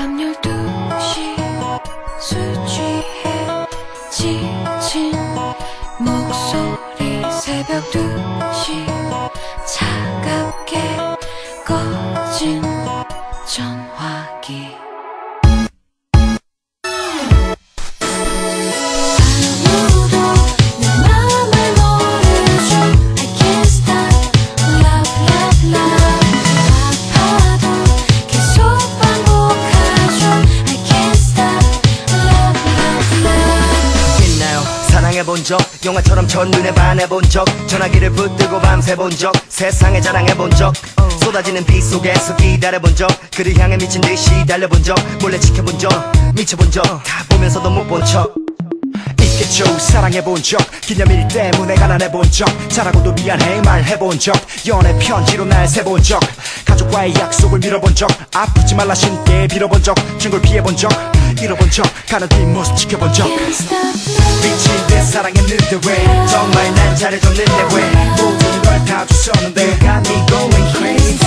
밤 12시 술 취해 지친 목소리 새벽 2 본 적 영화처럼 첫눈에 반해본 적 전화기를 붙들고 밤새 본 적 세상에 자랑해본 적 쏟아지는 비 속에서 기다려본 적 그를 향해 미친 듯이 달려본 적 몰래 지켜본 적 미쳐본 적 다 보면서도 못 본 척. 있겠죠 사랑해본 적 기념일 때문에 가난해본 적 잘하고도 미안해 말해본 적 연애 편지로 날 세본 적 가족과의 약속을 밀어본 적 아프지 말라 신께 빌어본 적 증걸 피해본 적 잃어본 척 가는 뒷모습 지켜본 척 미친 듯 사랑했는데 왜? 정말 난 잘해줬는데 왜? 모든 걸 다 주셨는데 누가 네 me going crazy.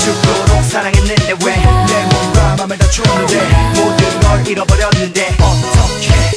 죽도록 사랑했는데 왜 내 몸과 맘을 다 줬는데 모든 걸 잃어버렸는데 어떻게